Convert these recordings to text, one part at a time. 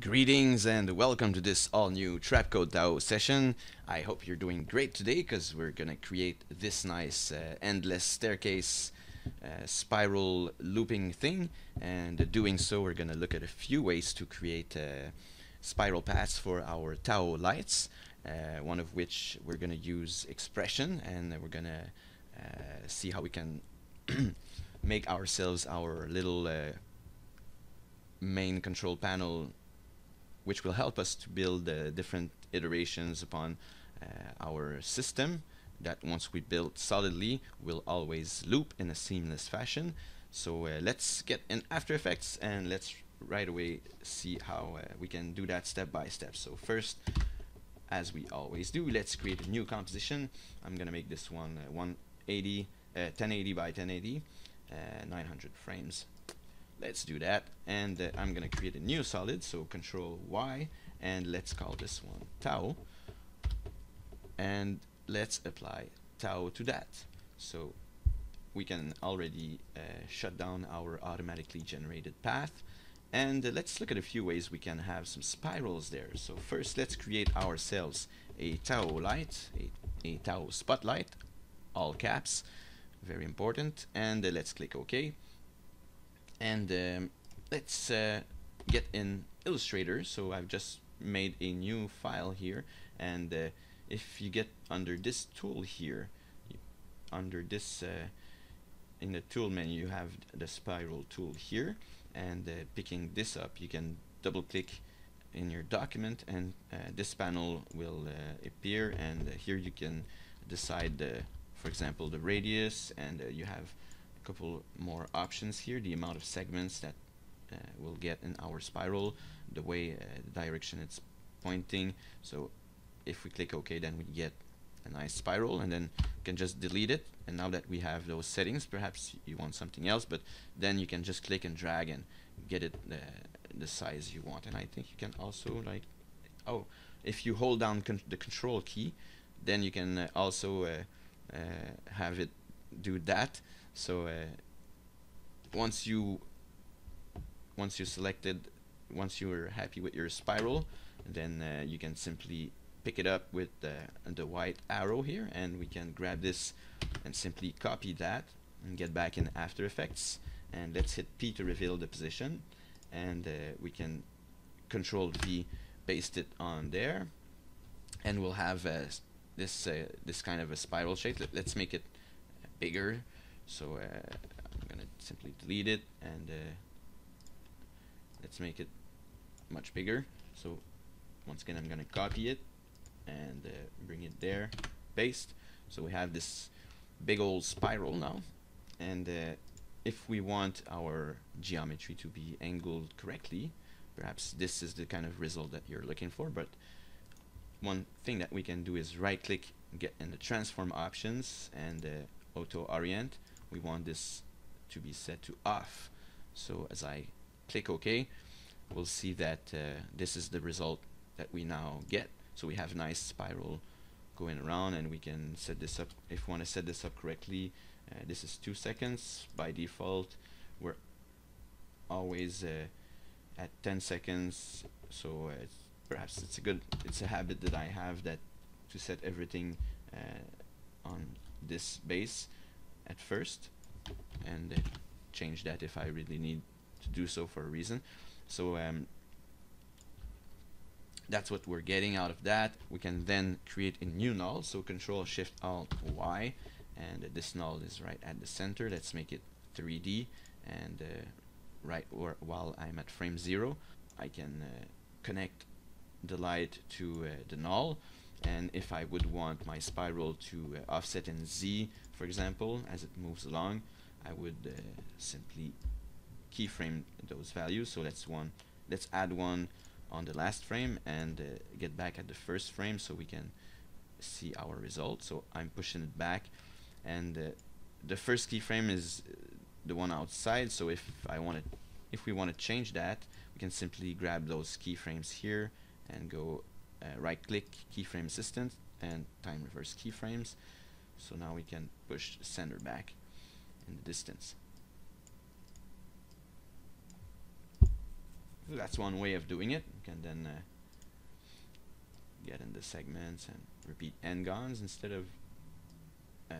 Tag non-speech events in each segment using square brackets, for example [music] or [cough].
Greetings and welcome to this all new Trapcode TAO session. I hope you're doing great today because we're gonna create this nice uh, endless staircase uh, spiral looping thing and doing so we're gonna look at a few ways to create uh, spiral paths for our TAO lights uh, one of which we're gonna use expression and we're gonna uh, see how we can [clears throat] make ourselves our little uh, main control panel which will help us to build uh, different iterations upon uh, our system that once we build solidly will always loop in a seamless fashion. So uh, let's get in After Effects and let's right away see how uh, we can do that step by step. So first, as we always do, let's create a new composition. I'm gonna make this one uh, 180, 1080 uh, by 1080, 900 frames let's do that. And uh, I'm gonna create a new solid so control Y and let's call this one TAO. And let's apply TAO to that. So we can already uh, shut down our automatically generated path. And uh, let's look at a few ways we can have some spirals there. So first let's create ourselves a TAO light a, a TAO spotlight all caps very important. And uh, let's click OK and um, let's uh, get in Illustrator. So I've just made a new file here. And uh, if you get under this tool here under this uh, in the tool menu you have the spiral tool here. And uh, picking this up you can double click in your document and uh, this panel will uh, appear. And here you can decide for example the radius. And you have couple more options here. The amount of segments that uh, we'll get in our spiral the way uh, the direction it's pointing. So if we click OK then we get a nice spiral and then can just delete it. And now that we have those settings perhaps you want something else but then you can just click and drag and get it uh, the size you want. And I think you can also like oh if you hold down con the control key then you can uh, also uh, uh, have it do that so uh, once you once you selected once you're happy with your spiral then uh, you can simply pick it up with the, the white arrow here and we can grab this and simply copy that and get back in After Effects. And let's hit P to reveal the position. And uh, we can control V paste it on there. And we'll have uh, this uh, this kind of a spiral shape. Let, us make it bigger so uh, I'm gonna simply delete it and uh, let's make it much bigger. So once again I'm gonna copy it and uh, bring it there paste. So we have this big old spiral now. And uh, if we want our geometry to be angled correctly perhaps this is the kind of result that you're looking for. But one thing that we can do is right click get in the transform options and uh, auto orient we want this to be set to off. So as I click OK we'll see that uh, this is the result that we now get. So we have a nice spiral going around and we can set this up. If we want to set this up correctly uh, this is two seconds. By default we're always uh, at 10 seconds. So it's perhaps it's a good it's a habit that I have that to set everything uh, on this base at first and change that if I really need to do so for a reason. So um, that's what we're getting out of that. We can then create a new null. So control shift alt y and uh, this null is right at the center. Let's make it 3d and uh, right or while I'm at frame 0 I can uh, connect the light to uh, the null. And if I would want my spiral to uh, offset in Z for example as it moves along I would uh, simply keyframe those values. So let's one let's add one on the last frame and uh, get back at the first frame so we can see our result. So I'm pushing it back and uh, the first keyframe is uh, the one outside. So if I want to if we want to change that we can simply grab those keyframes here and go uh, right click keyframe assistant and time reverse keyframes so now we can push the center back in the distance that's one way of doing it. You can then uh, get in the segments and repeat n-gons instead of uh,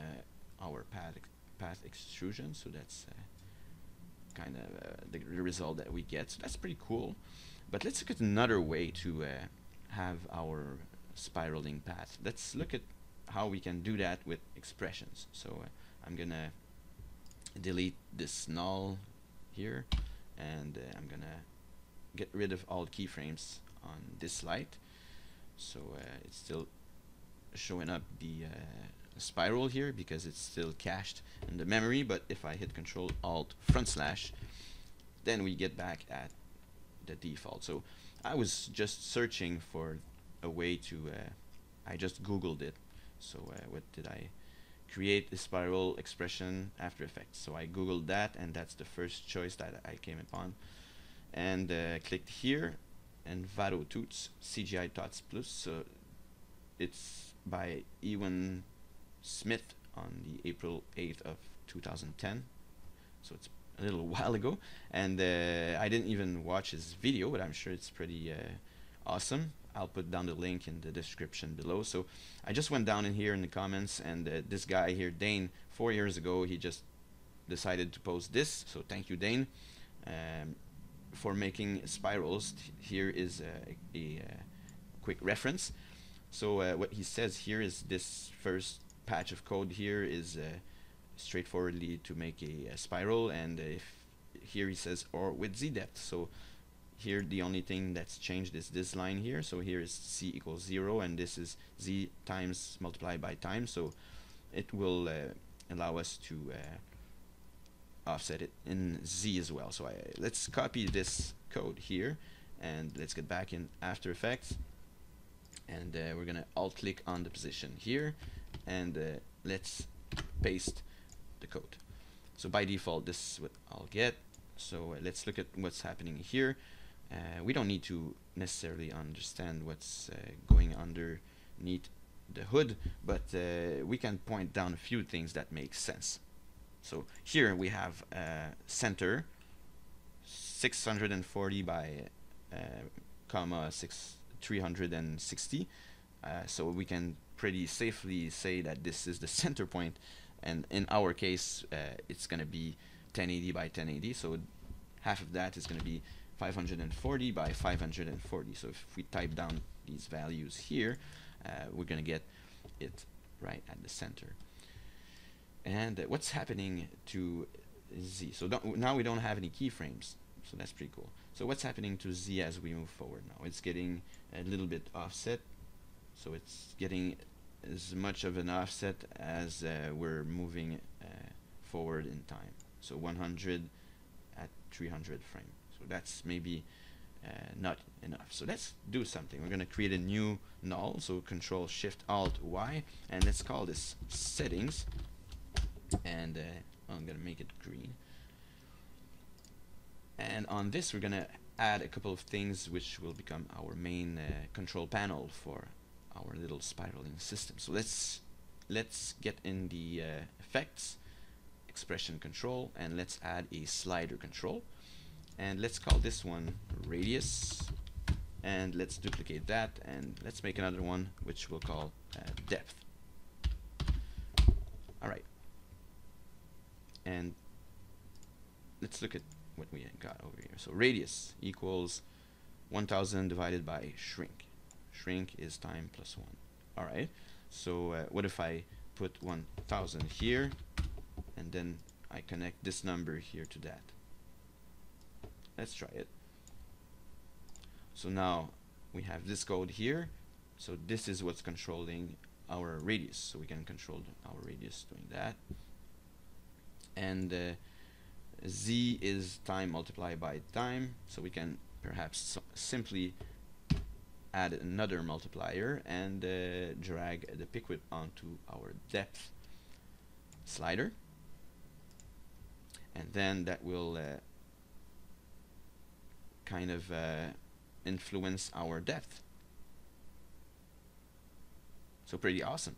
our path ex path extrusion. So that's uh, kind of uh, the, the, result that we get. So that's pretty cool. But let's look at another way to uh, have our spiraling path. Let's look at how we can do that with expressions. So uh, I'm gonna delete this null here and uh, I'm gonna get rid of all keyframes on this light. So uh, it's still showing up the uh, spiral here because it's still cached in the memory but if I hit control alt front slash then we get back at the default. So I was just searching for a way to uh, I just googled it so uh, what did I create a spiral expression After Effects. So I googled that and that's the first choice that I came upon. And uh, clicked here and Vado Toots, CGI Tots Plus. So it's by Ewan Smith on the April 8th of 2010. So it's a little [laughs] while ago. And uh, I didn't even watch his video, but I'm sure it's pretty uh, awesome. I'll put down the link in the description below. So I just went down in here in the comments and uh, this guy here, Dane, four years ago, he just decided to post this. So thank you, Dane, um, for making spirals. Here is a, a, a quick reference. So uh, what he says here is this first patch of code here is uh, straightforwardly to make a, a spiral and if here he says or with z depth so here the only thing that's changed is this line here. So here is c equals 0 and this is z times multiplied by time. So it will uh, allow us to uh, offset it in z as well. So I, let's copy this code here and let's get back in After Effects. And uh, we're gonna alt click on the position here and uh, let's paste the code. So by default this is what I'll get. So uh, let's look at what's happening here uh, we don't need to necessarily understand what's uh, going underneath the hood, but uh, we can point down a few things that make sense. So here we have a center 640 by uh, comma 6 360 uh, so we can pretty safely say that this is the center point and in our case uh, it's going to be 1080 by 1080 so half of that is going to be 540 by 540 so if we type down these values here uh, we're gonna get it right at the center. And uh, what's happening to Z? So now we don't have any keyframes so that's pretty cool. So what's happening to Z as we move forward now? It's getting a little bit offset so it's getting as much of an offset as uh, we're moving uh, forward in time. So 100 at 300 frame that's maybe uh, not enough. So let's do something. We're going to create a new null. So Control Shift Alt Y, and let's call this settings. And uh, I'm going to make it green. And on this, we're going to add a couple of things which will become our main uh, control panel for our little spiraling system. So let's let's get in the uh, effects expression control and let's add a slider control and let's call this one radius. And let's duplicate that. And let's make another one which we'll call uh, depth. Alright and let's look at what we got over here. So radius equals 1000 divided by shrink. Shrink is time plus 1 alright so uh, what if I put 1000 here? And then I connect this number here to that let's try it. So now we have this code here. So this is what's controlling our radius. So we can control our radius doing that. And uh, z is time multiplied by time. So we can perhaps simply add another multiplier and uh, drag the whip onto our depth slider. And then that will uh, kind of uh, influence our depth. So pretty awesome.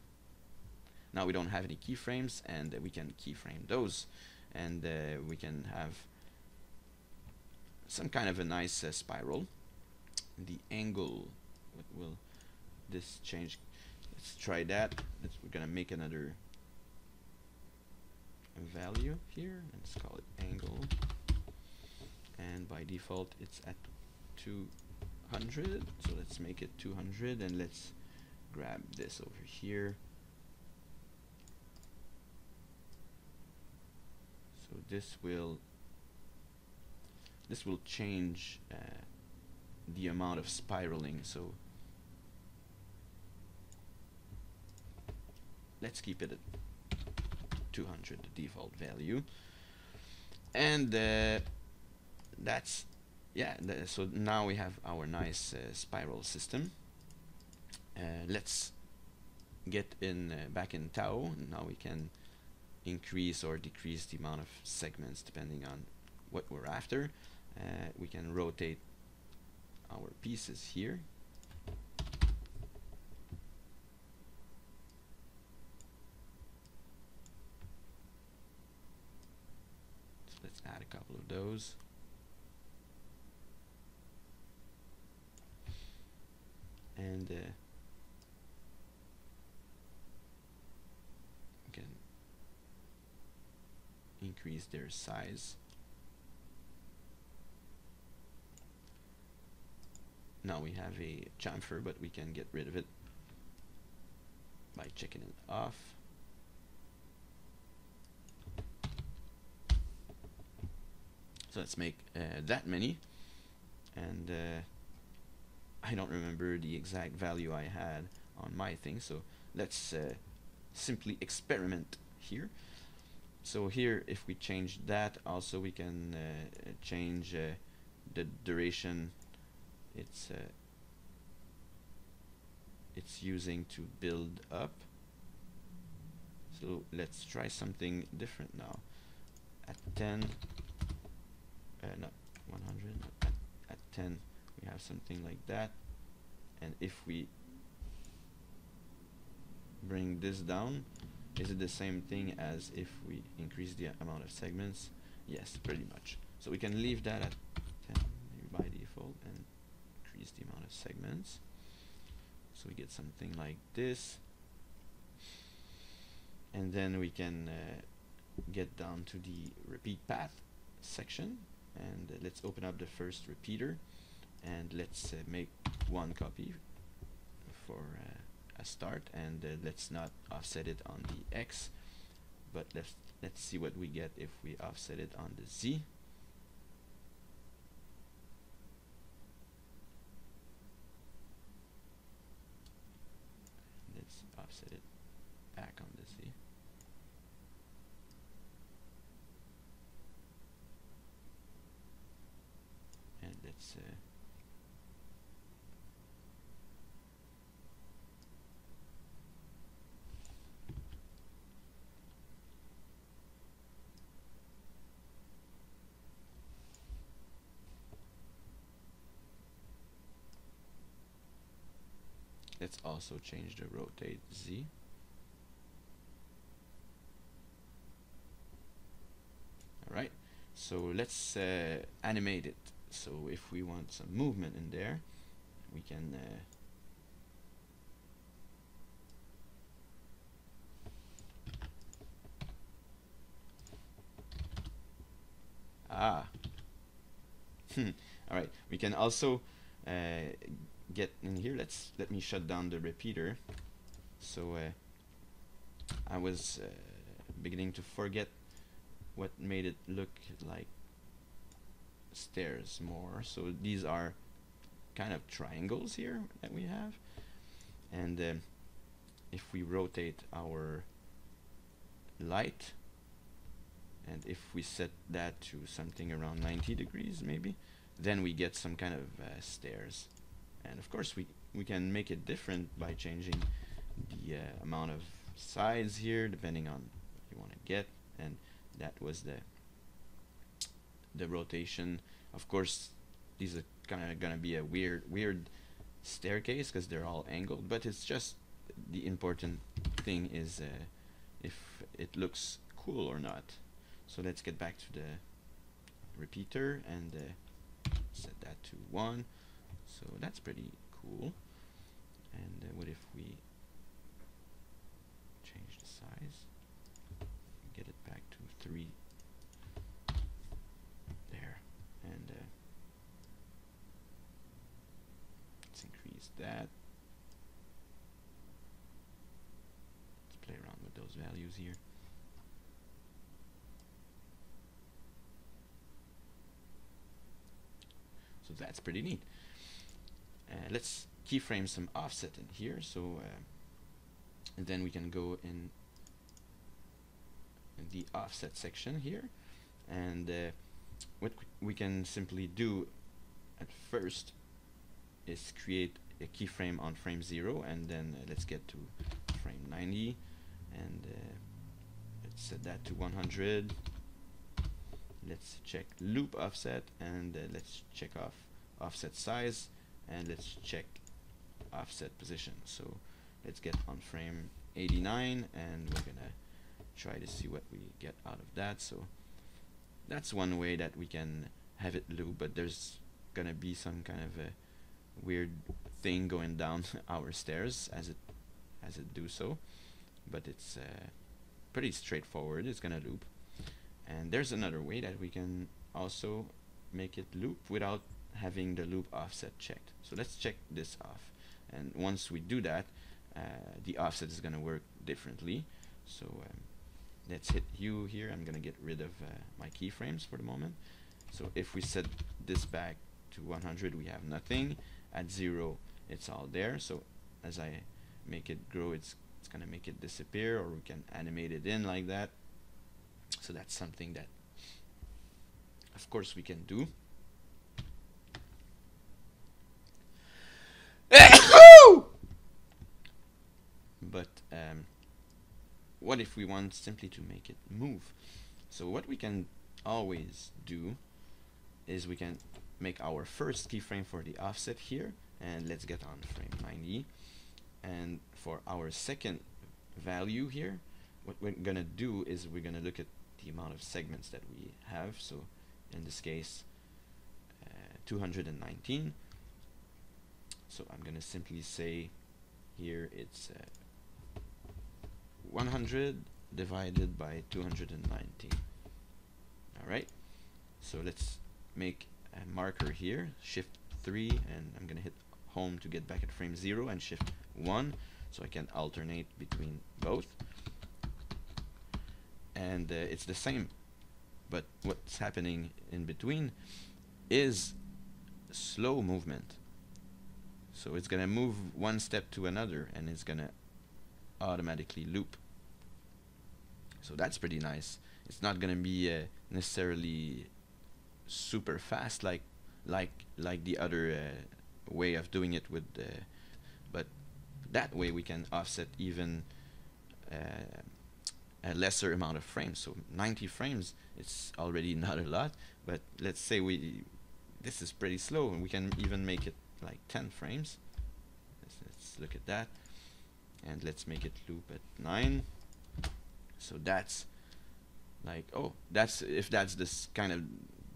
Now we don't have any keyframes and we can keyframe those and uh, we can have some kind of a nice uh, spiral. The angle, what will this change? Let's try that. Let's, we're gonna make another value here. Let's call it angle. And by default, it's at 200. So let's make it 200 and let's grab this over here. So this will this will change uh, the amount of spiraling so let's keep it at 200 the default value and uh, that's yeah th so now we have our nice uh, spiral system. Uh, let's get in uh, back in TAO. Now we can increase or decrease the amount of segments depending on what we're after. Uh, we can rotate our pieces here. So let's add a couple of those and can increase their size Now we have a chamfer, but we can get rid of it by checking it off. So let's make uh, that many. And uh, I don't remember the exact value I had on my thing, so let's uh, simply experiment here. So here, if we change that, also we can uh, change uh, the duration it's uh, it's using to build up. So let's try something different now. At 10 uh, no 100 at, at 10 we have something like that and if we bring this down is it the same thing as if we increase the amount of segments yes pretty much so we can leave that at 10 by default and increase the amount of segments. So we get something like this. And then we can uh, get down to the repeat path section. And uh, let's open up the first repeater. And let's uh, make one copy for uh, a start. And uh, let's not offset it on the X. But let's, let's see what we get if we offset it on the Z. Let's offset it back on the Z. And let's uh, Let's also change the rotate Z. Alright, so let's uh, animate it. So if we want some movement in there, we can uh, Ah. [laughs] All right. We can also uh, get in here let's let me shut down the repeater. So uh, I was uh, beginning to forget what made it look like stairs more. So these are kind of triangles here that we have. And uh, if we rotate our light and if we set that to something around 90 degrees maybe then we get some kind of uh, stairs and of course we we can make it different by changing the uh, amount of sides here depending on what you want to get. And that was the the rotation. Of course these are kind of gonna be a weird weird staircase because they're all angled but it's just the important thing is uh, if it looks cool or not. So let's get back to the repeater and uh, set that to 1 so that's pretty cool. And uh, what if we change the size? Get it back to 3 there. And uh, let's increase that. Let's play around with those values here. So that's pretty neat let's keyframe some offset in here. So uh, and then we can go in, in the offset section here. And uh, what we can simply do at first is create a keyframe on frame 0 and then uh, let's get to frame 90 and uh, let's set that to 100 let's check loop offset and uh, let's check off offset size and let's check offset position. So let's get on frame 89 and we're gonna try to see what we get out of that. So that's one way that we can have it loop but there's gonna be some kind of a weird thing going down [laughs] our stairs as it as it do so. But it's uh, pretty straightforward. It's gonna loop. And there's another way that we can also make it loop without having the loop offset checked. So let's check this off. And once we do that uh, the offset is gonna work differently. So um, let's hit U here. I'm gonna get rid of uh, my keyframes for the moment. So if we set this back to 100 we have nothing. At 0 it's all there. So as I make it grow it's it's gonna make it disappear or we can animate it in like that. So that's something that of course we can do but um, what if we want simply to make it move? So what we can always do is we can make our first keyframe for the offset here and let's get on frame 90 and for our second value here what we're gonna do is we're gonna look at the amount of segments that we have. So in this case uh, 219 so I'm gonna simply say here it's uh, 100 divided by 290. alright so let's make a marker here. Shift 3 and I'm gonna hit home to get back at frame 0 and shift 1 so I can alternate between both. And uh, it's the same but what's happening in between is slow movement. So it's gonna move one step to another and it's gonna automatically loop so that's pretty nice. It's not gonna be uh, necessarily super fast like like like the other uh, way of doing it with uh, but that way we can offset even uh, a lesser amount of frames. So 90 frames it's already [laughs] not a lot but let's say we this is pretty slow and we can even make it like 10 frames. Let's, let's look at that. And let's make it loop at 9 so that's like oh that's if that's this kind of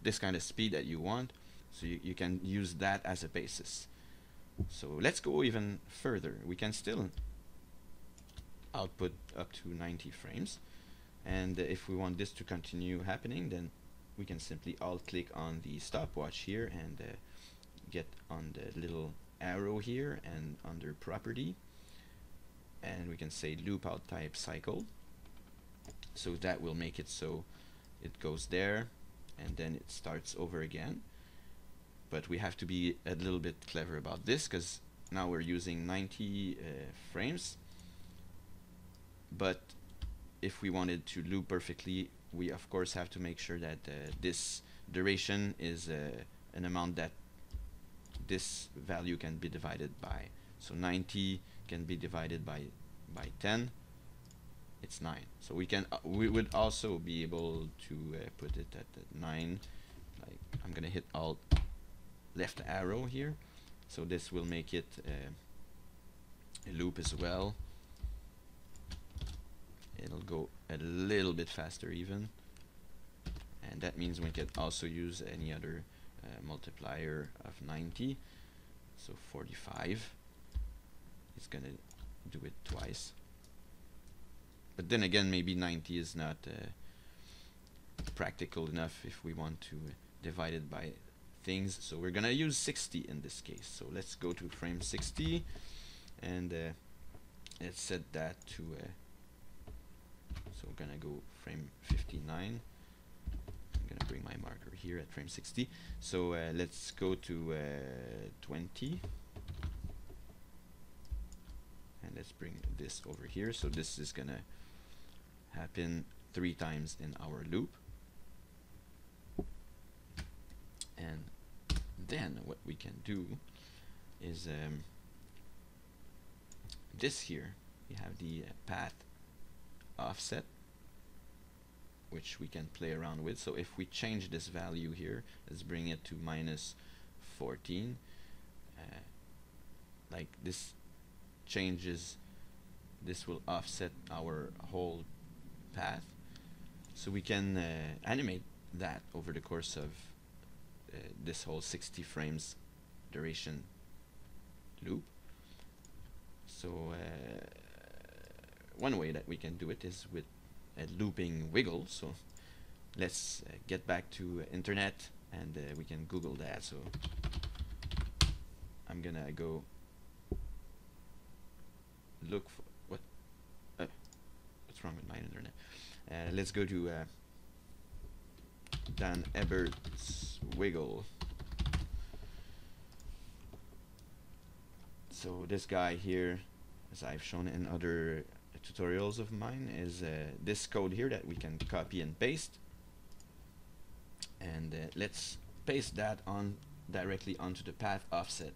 this kind of speed that you want so you, you can use that as a basis. So let's go even further. We can still output up to 90 frames. And if we want this to continue happening then we can simply alt click on the stopwatch here and uh, get on the little arrow here and under property. And we can say loop out type cycle so that will make it so it goes there and then it starts over again. But we have to be a little bit clever about this because now we're using 90 uh, frames. But if we wanted to loop perfectly we of course have to make sure that uh, this duration is uh, an amount that this value can be divided by. So 90 can be divided by by 10 it's 9 so we can uh, we would also be able to uh, put it at 9 like I'm gonna hit alt left arrow here. So this will make it uh, a loop as well. It'll go a little bit faster even. And that means we can also use any other uh, multiplier of 90 so 45 it's gonna do it twice but then again maybe 90 is not uh, practical enough if we want to uh, divide it by things. So we're gonna use 60 in this case. So let's go to frame 60 and uh, let's set that to uh, so we're gonna go frame 59 I'm gonna bring my marker here at frame 60 so uh, let's go to uh, 20 and let's bring this over here. So this is gonna happen three times in our loop. And then what we can do is um, this here we have the uh, path offset which we can play around with. So if we change this value here let's bring it to minus 14 uh, like this changes this will offset our whole path. So we can uh, animate that over the course of uh, this whole 60 frames duration loop. So uh, one way that we can do it is with a looping wiggle. So let's uh, get back to internet and uh, we can google that. So I'm gonna go look for what uh, what's wrong with my internet uh, let's go to uh, Dan Ebberts' wiggle. So this guy here as I've shown in other tutorials of mine is uh, this code here that we can copy and paste. And uh, let's paste that on directly onto the path offset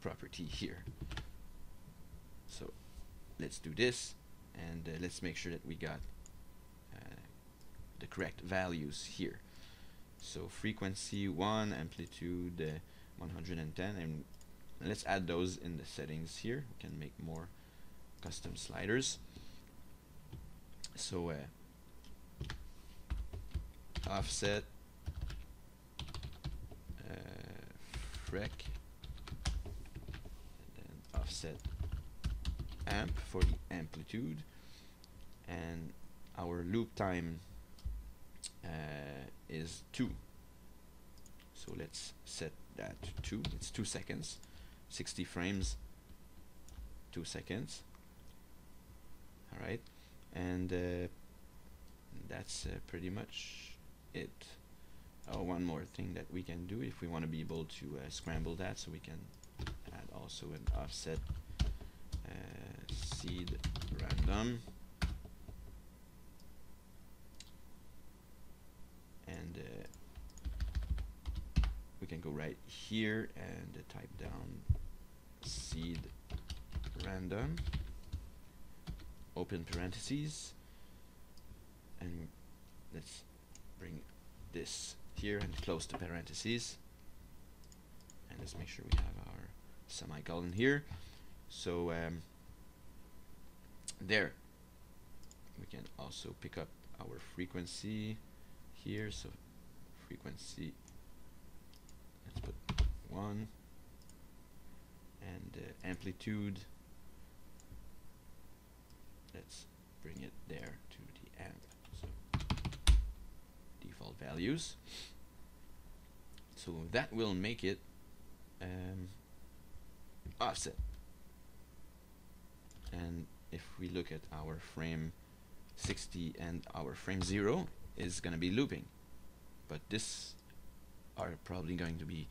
property here. So let's do this and uh, let's make sure that we got the correct values here. So frequency 1 amplitude uh, 110 and let's add those in the settings here. We can make more custom sliders. So uh, offset uh, frec offset amp for the amplitude. And our loop time uh, is 2 so let's set that to 2 it's 2 seconds. 60 frames 2 seconds. Alright and uh, that's uh, pretty much it. Oh one more thing that we can do if we want to be able to uh, scramble that so we can add also an offset uh, seed random and uh, we can go right here and type down seed random open parentheses and let's bring this here and close the parentheses. And let's make sure we have our semicolon here. So um, there. We can also pick up our frequency here. So frequency 1 and uh, amplitude. Let's bring it there to the amp. So default values. So that will make it um, offset. And if we look at our frame 60 and our frame 0 is going to be looping. But this are probably going to be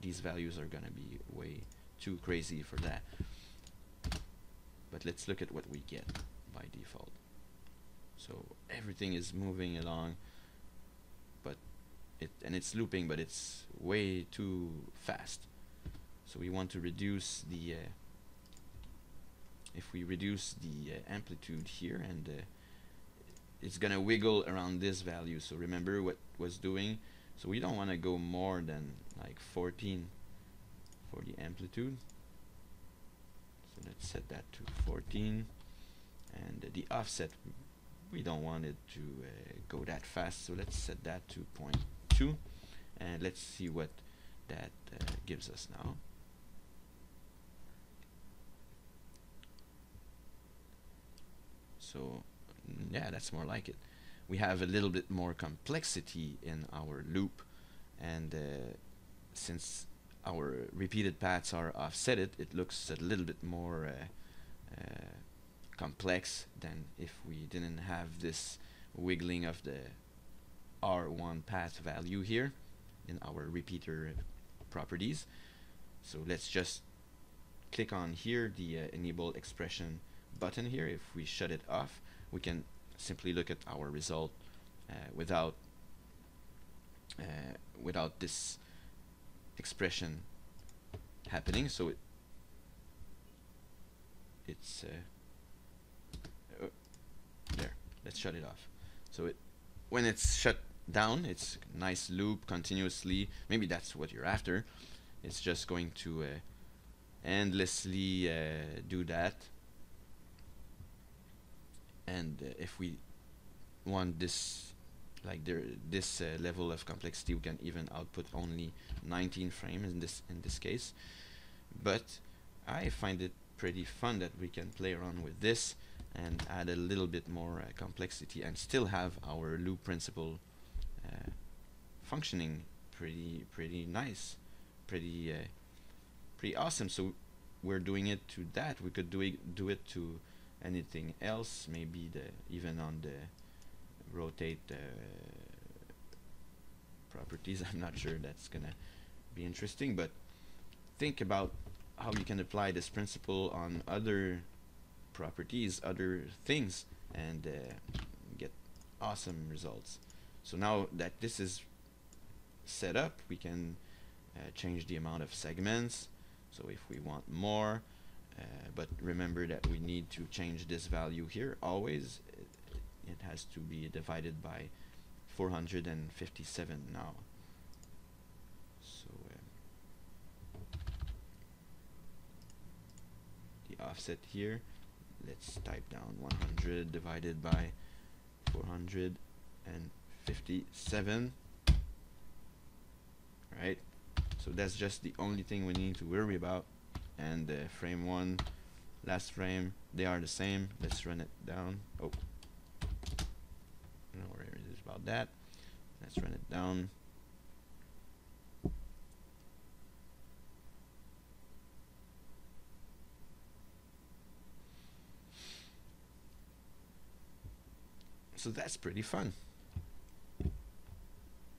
these values are going to be way too crazy for that. But let's look at what we get by default. So everything is moving along but it and it's looping but it's way too fast. So we want to reduce the uh, if we reduce the uh, amplitude here and uh, it's gonna wiggle around this value. So remember what was doing so we don't want to go more than like 14 for the amplitude. So let's set that to 14 and uh, the offset we don't want it to uh, go that fast. So let's set that to 0.2 and let's see what that uh, gives us now. So yeah that's more like it we have a little bit more complexity in our loop. And uh, since our repeated paths are offsetted it looks a little bit more uh, uh, complex than if we didn't have this wiggling of the R1 path value here in our repeater properties. So let's just click on here the uh, enable expression button here. If we shut it off we can simply look at our result uh, without uh, without this expression happening. So it it's uh, oh, there. Let's shut it off. So it when it's shut down it's nice loop continuously. Maybe that's what you're after. It's just going to uh, endlessly uh, do that and uh, if we want this like there this uh, level of complexity we can even output only 19 frames in this in this case. But I find it pretty fun that we can play around with this and add a little bit more uh, complexity and still have our loop principle uh, functioning pretty pretty nice pretty uh, pretty awesome. So we're doing it to that. We could do it do it to anything else maybe the even on the rotate uh, properties [laughs] I'm not sure that's gonna be interesting but think about how you can apply this principle on other properties other things and uh, get awesome results. So now that this is set up we can uh, change the amount of segments. So if we want more but remember that we need to change this value here always. It, has to be divided by 457 now. So uh, the offset here let's type down 100 divided by 457 right? So that's just the only thing we need to worry about and uh, frame 1 last frame they are the same. Let's run it down. Oh. No worries about that. Let's run it down. So that's pretty fun.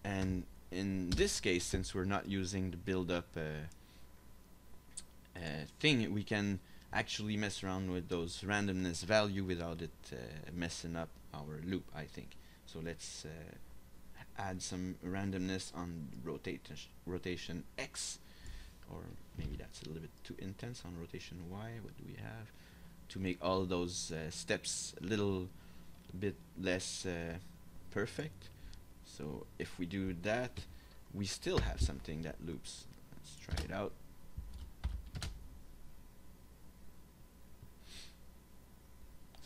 And in this case since we're not using the build up uh, thing, we can actually mess around with those randomness value without it uh, messing up our loop, I think. So let's uh, add some randomness on rotation rotation X, or maybe that's a little bit too intense on rotation Y. What do we have to make all those uh, steps a little bit less uh, perfect? So if we do that, we still have something that loops. Let's try it out.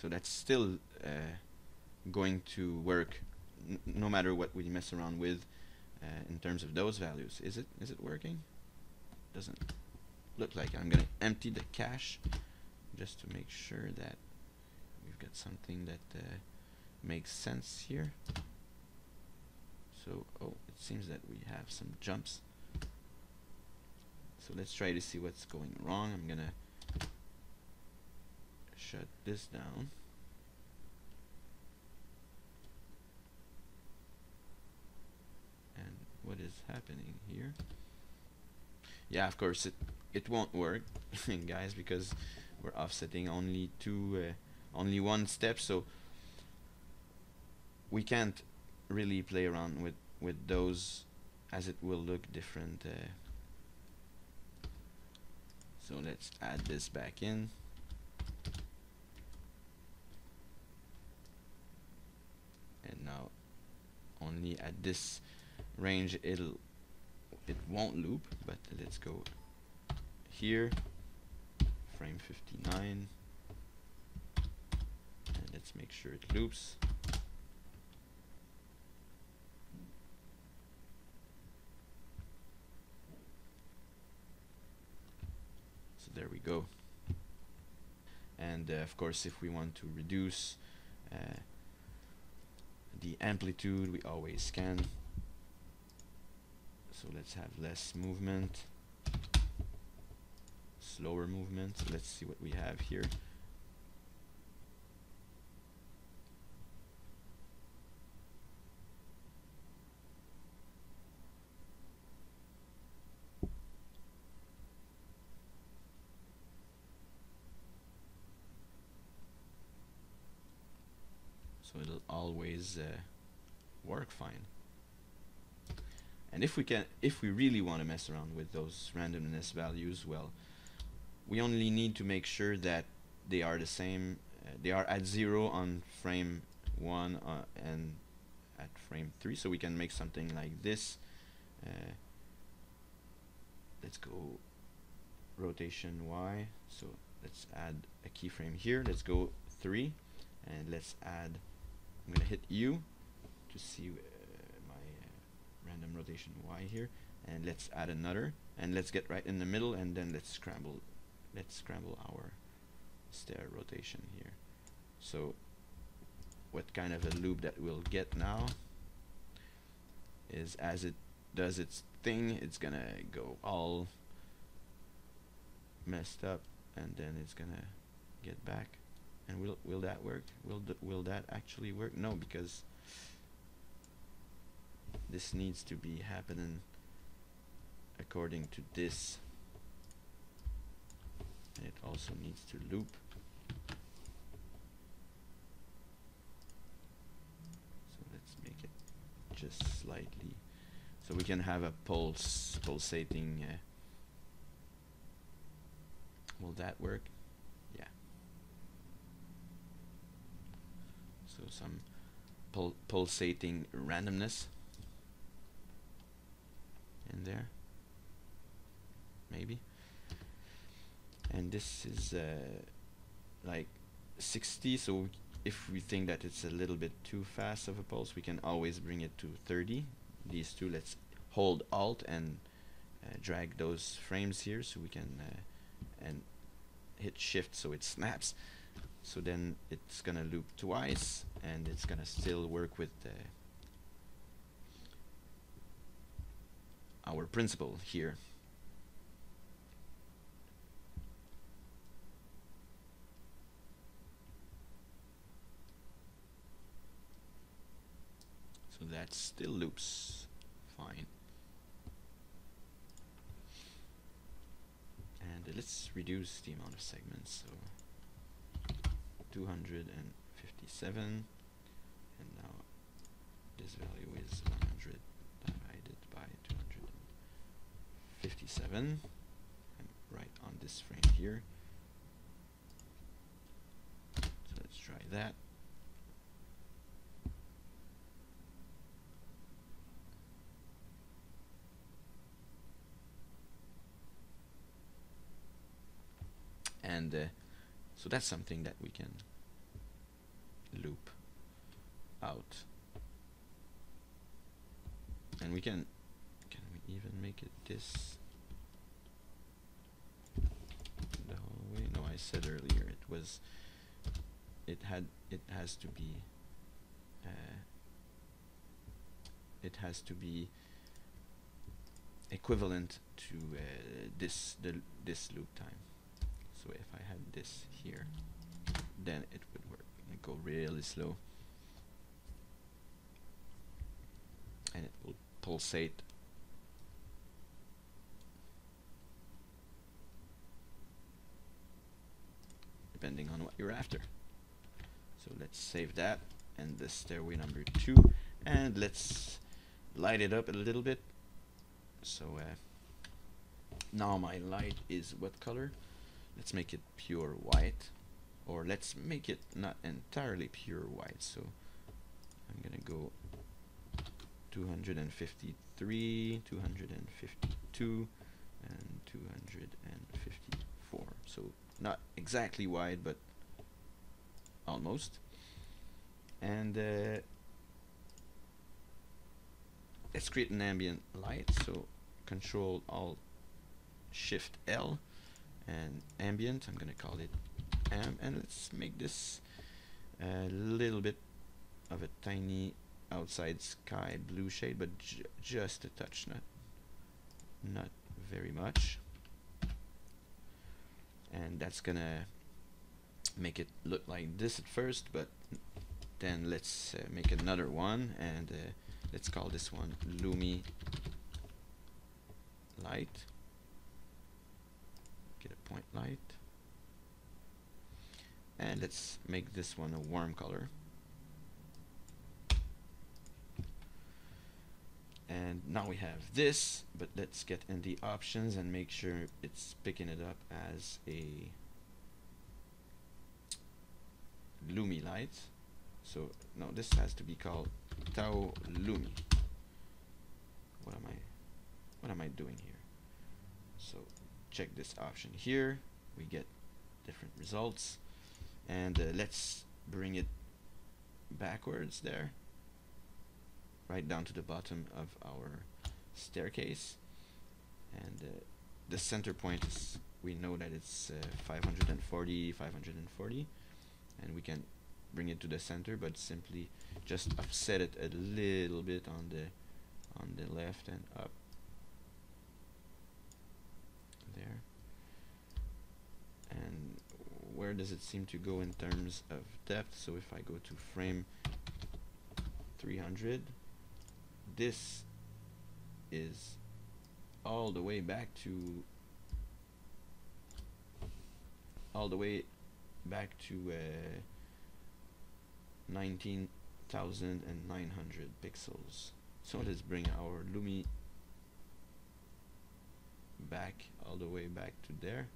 So that's still uh, going to work no matter what we mess around with uh, in terms of those values. Is it is it working? Doesn't look like. I'm going to empty the cache just to make sure that we've got something that uh, makes sense here. So, oh, it seems that we have some jumps. So let's try to see what's going wrong. I'm gonna shut this down. And what is happening here? Yeah, of course it it won't work, [laughs] guys, because we're offsetting only two, uh, only one step. So we can't really play around with with those, as it will look different. Uh, so let's add this back in. only at this range it'll it won't loop but let's go here frame 59 and let's make sure it loops. So there we go. And uh, of course if we want to reduce uh, the amplitude we always can. So let's have less movement slower movement. Let's see what we have here so it'll always uh, work fine. And if we can if we really want to mess around with those randomness values well we only need to make sure that they are the same uh, they are at zero on frame one uh, and at frame three so we can make something like this. Uh, let's go rotation Y so let's add a keyframe here let's go 3 and let's add I'm gonna hit U to see uh, my uh, random rotation Y here and let's add another and let's get right in the middle and then let's scramble let's scramble our stair rotation here. So what kind of a loop that we'll get now is as it does its thing it's gonna go all messed up and then it's gonna get back and will will that work? Will th will that actually work? No because this needs to be happening according to this. And it also needs to loop. So let's make it just slightly so we can have a pulse pulsating uh, will that work so some pul pulsating randomness in there. Maybe. And this is uh, like 60 so if we think that it's a little bit too fast of a pulse we can always bring it to 30 these two let's hold alt and uh, drag those frames here so we can uh, and hit shift so it snaps so then it's gonna loop twice and it's gonna still work with our principle here. So that still loops fine. And uh, let's reduce the amount of segments so 257 and now this value is 100 divided by 257 and right on this frame here. So let's try that. And uh, so that's something that we can loop out. And we can can we even make it this the whole way? No I said earlier it was it had it has to be uh, it has to be equivalent to uh, this the this loop time so if I had this here then it would work. And go really slow. And it will pulsate. Depending on what you're after. So let's save that. And the stairway number two. And let's light it up a little bit. So uh, now my light is what color let's make it pure white or let's make it not entirely pure white. So I'm gonna go 253 252 and 254 so not exactly white but almost. And uh, let's create an ambient light. So control alt shift L and ambient. I'm gonna call it amp and let's make this a little bit of a tiny outside sky blue shade but ju just a touch not not very much. And that's gonna make it look like this at first but then let's uh, make another one and uh, let's call this one Lumi light point light. And let's make this one a warm color. And now we have this but let's get in the options and make sure it's picking it up as a Lumi light. So now this has to be called TAO Lumi. What am I what am I doing here? So check this option here. We get different results. And uh, let's bring it backwards there. Right down to the bottom of our staircase. And uh, the center point is we know that it's uh, 540 540 and we can bring it to the center but simply just offset it a little bit on the on the left and up there and where does it seem to go in terms of depth? So if I go to frame 300 this is all the way back to all the way back to uh, 19,900 pixels. So let's bring our Lumi back all the way back to there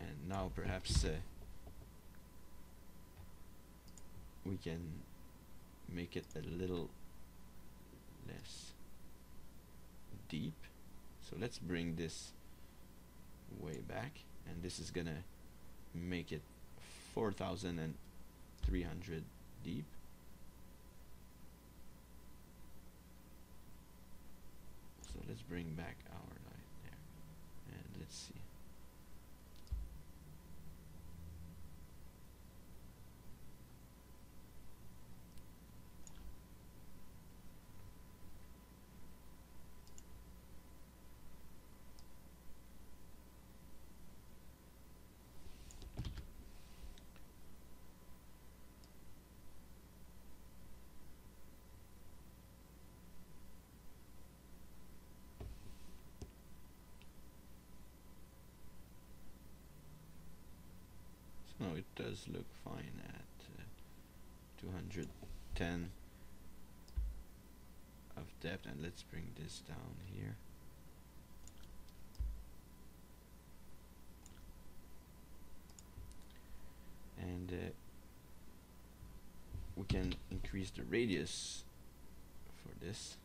and now perhaps uh, we can make it a little less deep. So let's bring this way back. And this is gonna make it 4300 deep. So let's bring back our light there. And let's see No, it does look fine at uh, 210 of depth and let's bring this down here. And uh, we can increase the radius for this.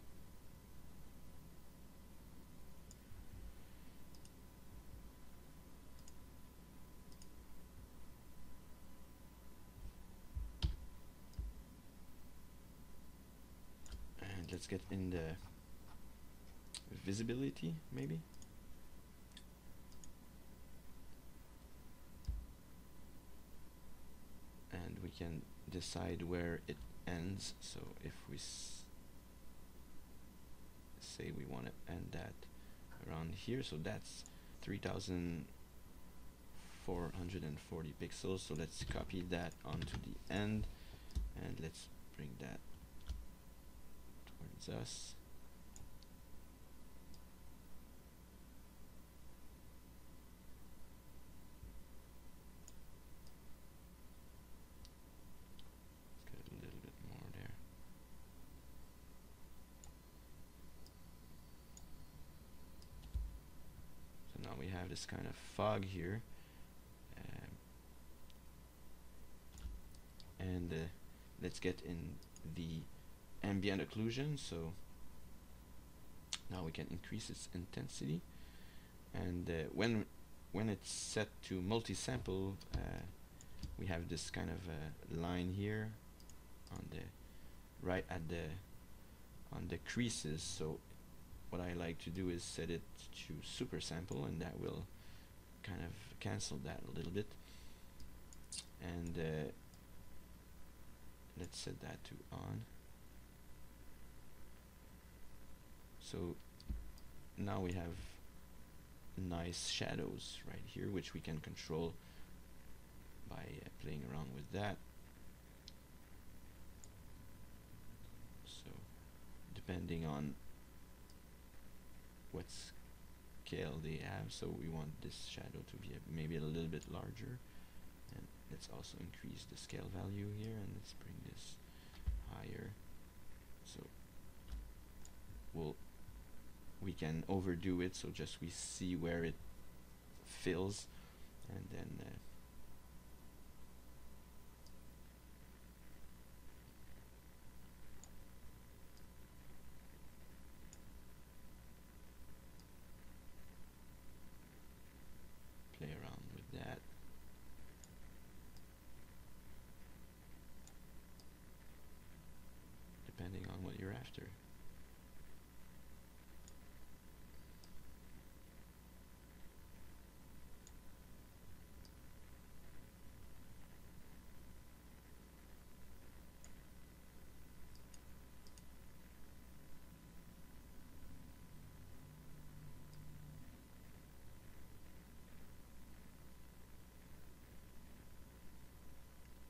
and let's get in the visibility maybe? And we can decide where it ends so if we say we want to end that around here so that's 3440 pixels so let's copy that onto the end and let's bring that towards us. Let's get a little bit more there. So now we have this kind of fog here. Um, and uh, let's get in the ambient occlusion so now we can increase its intensity. And uh, when when it's set to multi-sample uh, we have this kind of uh, line here on the right at the on the creases. So what I like to do is set it to super sample and that will kind of cancel that a little bit. And uh, let's set that to on so now we have nice shadows right here which we can control by uh, playing around with that. So depending on what scale they have so we want this shadow to be a, maybe a little bit larger. And let's also increase the scale value here and let's bring this higher. So we'll we can overdo it so just we see where it fills and then uh, play around with that depending on what you're after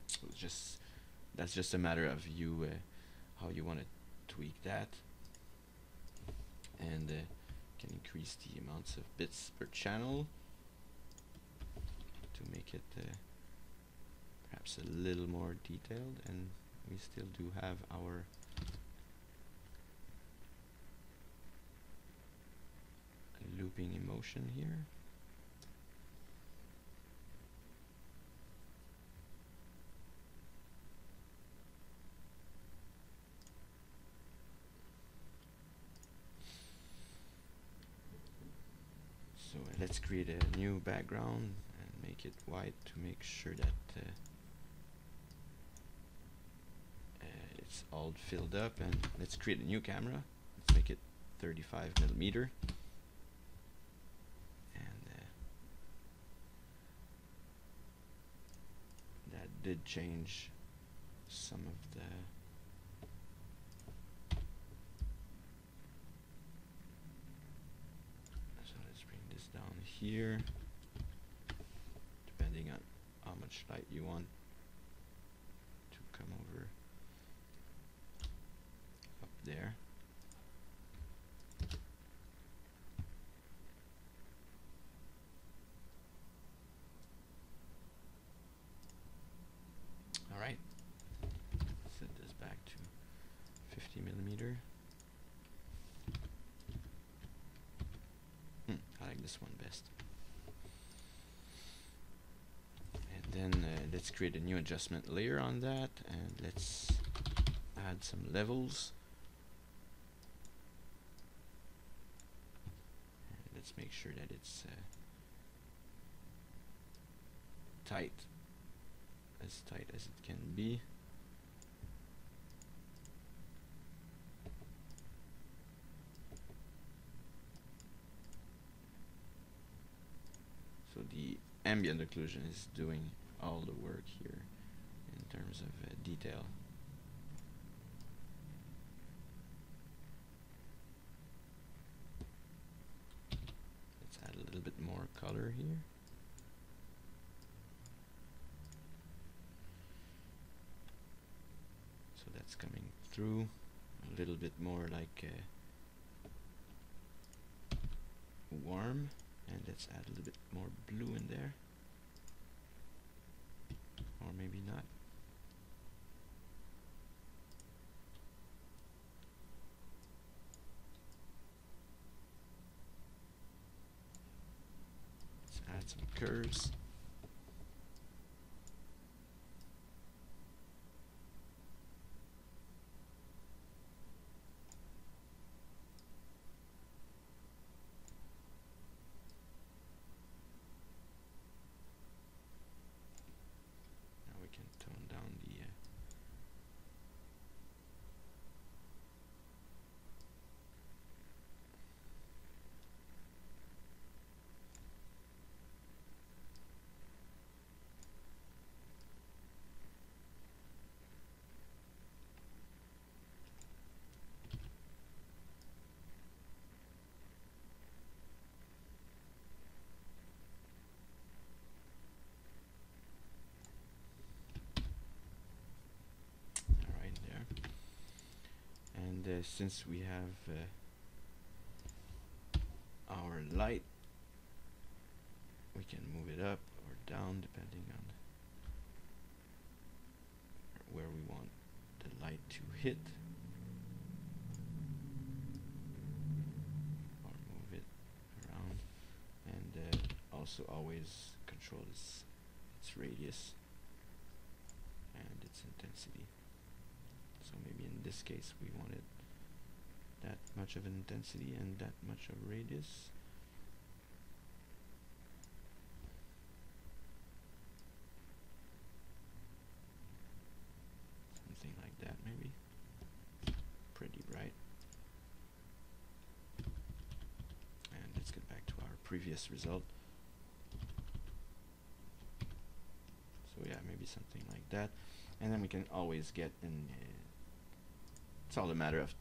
So it's just that's just a matter of you uh, how you want to tweak that. And uh, can increase the amounts of bits per channel to make it uh, perhaps a little more detailed. And we still do have our looping emotion here So uh, let's create a new background and make it white to make sure that uh, uh, it's all filled up and let's create a new camera. Let's make it 35 millimeter. And uh, that did change some of the so let's bring this down here depending on how much light you want to come over up there all right set this back to 50 millimeter Hmm, I like this one best. And then uh, let's create a new adjustment layer on that and let's add some levels. And let's make sure that it's uh, tight, as tight as it can be. So the ambient occlusion is doing all the work here in terms of uh, detail. Let's add a little bit more color here. So that's coming through a little bit more like uh, warm and let's add a little bit more blue in there or maybe not. Let's add some curves Now we can tone down the. Uh, uh, since we have uh, our light we can move it up or down depending on where we want the light to hit. Or move it around. And uh, also always control its, its radius and its intensity. So maybe in this case we wanted that much of an intensity and that much of radius. Something like that maybe. Pretty bright and let's get back to our previous result. So yeah maybe something like that. And then we can always get in uh, it's all a matter of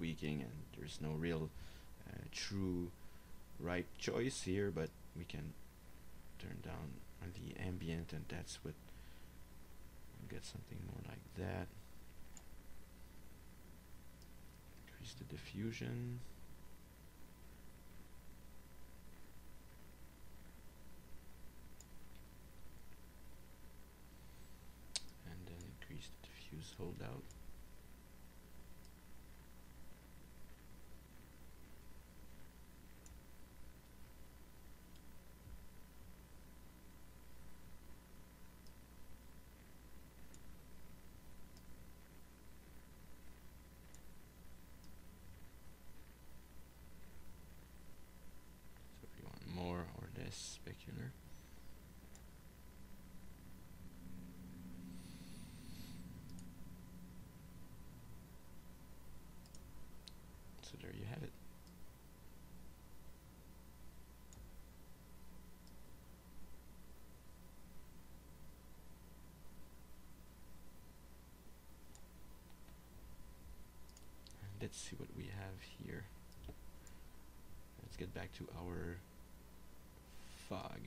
tweaking and there's no real uh, true right choice here but we can turn down the ambient and that's what we'll get something more like that. Increase the diffusion. And then increase the diffuse holdout So if you want more or less specular. So there you have it. And let's see what we have here. Let's get back to our fog.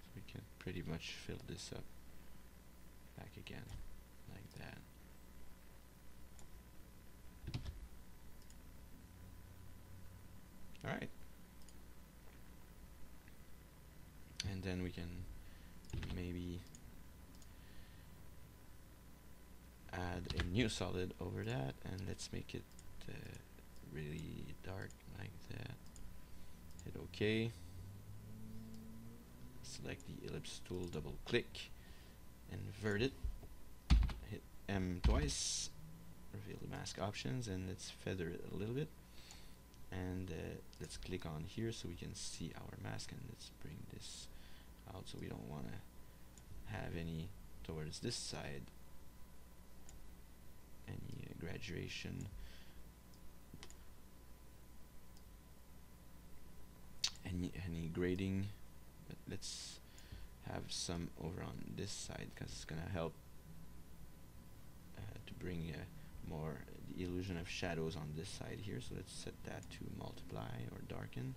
So we can pretty much fill this up back again like that. Alright. And then we can maybe add a new solid over that and let's make it uh, really dark like that. Hit OK. Select the ellipse tool double click invert it. Hit M twice. Reveal the mask options and let's feather it a little bit. And uh, let's click on here so we can see our mask and let's bring this out so we don't want to have any towards this side any uh, graduation? Any any grading? But let's have some over on this side because it's gonna help uh, to bring uh, more the illusion of shadows on this side here. So let's set that to multiply or darken.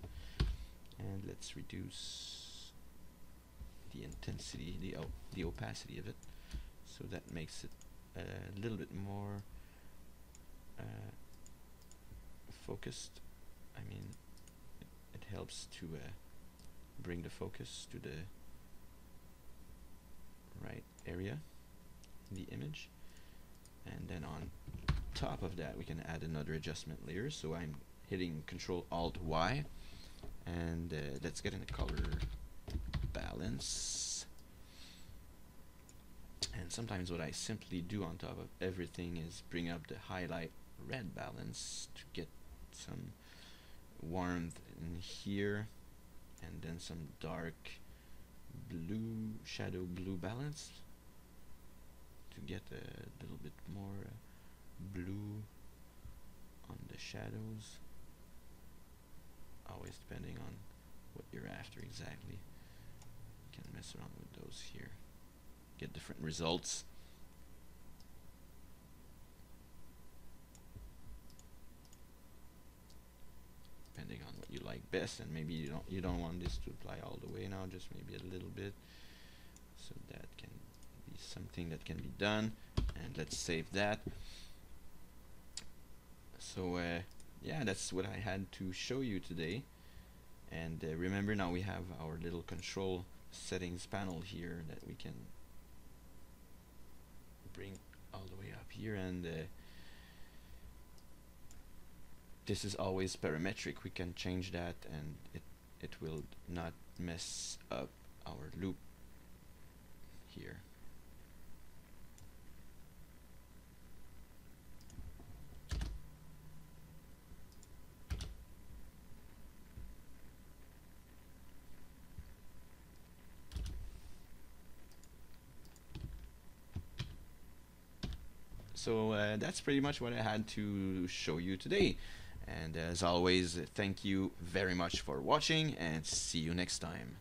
And let's reduce the intensity the the opacity of it. So that makes it a little bit more uh, focused. I mean it, it helps to uh, bring the focus to the right area in the image. And then on top of that we can add another adjustment layer. So I'm hitting control alt Y. And uh, let's get in the color balance and sometimes what I simply do on top of everything is bring up the highlight red balance to get some warmth in here and then some dark blue shadow blue balance to get a little bit more uh, blue on the shadows. Always depending on what you're after exactly. You can mess around with those here get different results. Depending on what you like best and maybe you don't you don't want this to apply all the way now just maybe a little bit. So that can be something that can be done and let's save that. So uh, yeah that's what I had to show you today. And uh, remember now we have our little control settings panel here that we can bring all the way up here and uh, this is always parametric. We can change that and it it will not mess up our loop here so uh, that's pretty much what I had to show you today. And as always thank you very much for watching and see you next time